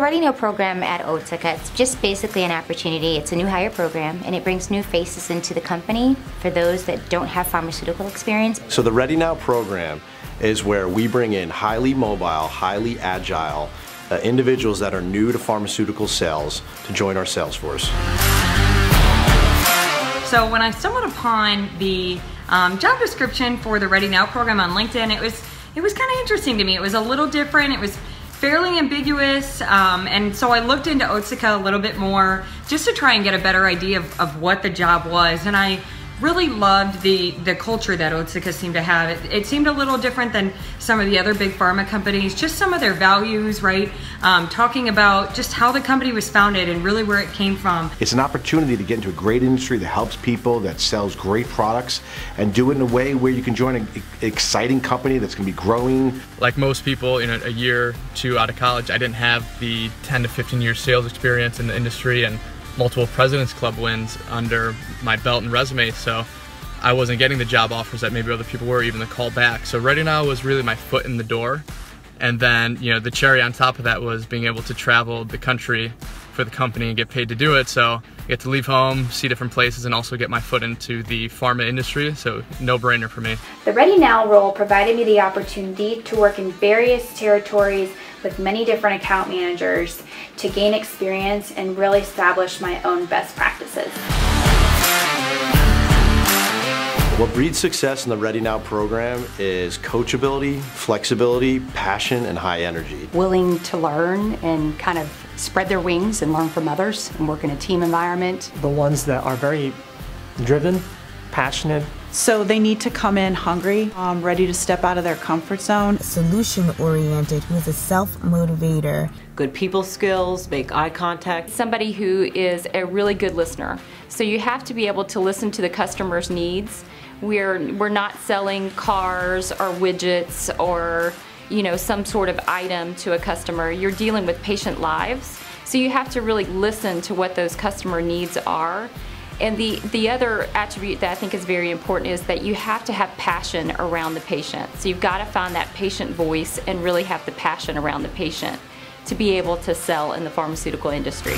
Ready Now program at Otsuka, it's just basically an opportunity. It's a new hire program and it brings new faces into the company for those that don't have pharmaceutical experience. So the Ready Now program is where we bring in highly mobile, highly agile uh, individuals that are new to pharmaceutical sales to join our sales force. So when I stumbled upon the um, job description for the Ready Now program on LinkedIn, it was it was kind of interesting to me. It was a little different. It was fairly ambiguous, um, and so I looked into Otsuka a little bit more just to try and get a better idea of, of what the job was. And I really loved the the culture that Otsuka seemed to have. It, it, seemed a little different than some of the other big pharma companies. Just some of their values, right? Um, talking about just how the company was founded and really where it came from. It's an opportunity to get into a great industry that helps people, that sells great products, and do it in a way where you can join an exciting company that's going to be growing. Like most people, in a, a year, two out of college, I didn't have the 10 to 15 years sales experience in the industry and multiple President's Club wins under my belt and resume, so I wasn't getting the job offers that maybe other people were, even the call back. So Ready Now was really my foot in the door. And then, you know, the cherry on top of that was being able to travel the country for the company and get paid to do it. So I get to leave home, see different places, and also get my foot into the pharma industry. So no brainer for me. The Ready Now role provided me the opportunity to work in various territories with many different account managers to gain experience and really establish my own best practices. What breeds success in the Ready Now program is coachability, flexibility, passion, and high energy. Willing to learn and kind of spread their wings and learn from others and work in a team environment. The ones that are very driven, passionate, so they need to come in hungry, um, ready to step out of their comfort zone. Solution oriented, who is a self motivator. Good people skills, make eye contact. Somebody who is a really good listener. So you have to be able to listen to the customer's needs. We're, we're not selling cars or widgets or you know some sort of item to a customer. You're dealing with patient lives. So you have to really listen to what those customer needs are and the, the other attribute that I think is very important is that you have to have passion around the patient. So you've got to find that patient voice and really have the passion around the patient to be able to sell in the pharmaceutical industry.